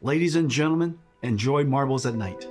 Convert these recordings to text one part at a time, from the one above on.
Ladies and gentlemen, enjoy marbles at night.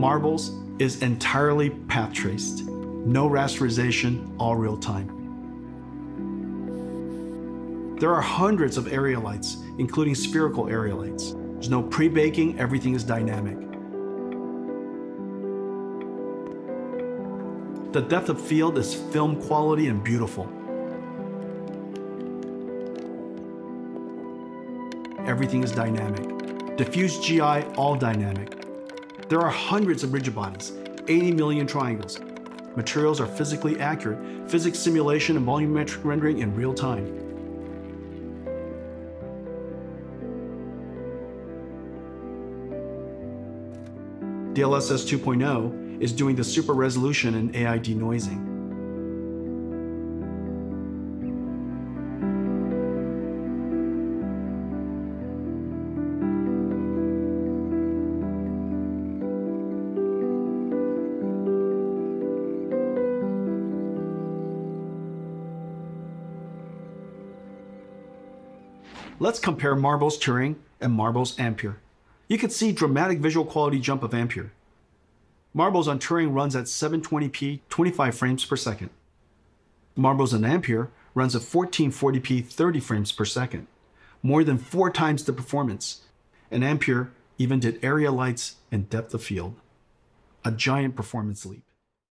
Marbles is entirely path traced. No rasterization, all real time. There are hundreds of lights, including spherical lights. There's no pre-baking, everything is dynamic. The depth of field is film quality and beautiful. Everything is dynamic. Diffuse GI, all dynamic. There are hundreds of rigid bodies, 80 million triangles. Materials are physically accurate, physics simulation and volumetric rendering in real time. DLSS 2.0 is doing the super resolution and AI denoising. Let's compare Marbles Turing and Marbles Ampere. You can see dramatic visual quality jump of Ampere. Marbles on Turing runs at 720p 25 frames per second. Marbles on Ampere runs at 1440p 30 frames per second, more than four times the performance. And Ampere even did area lights and depth of field. A giant performance leap.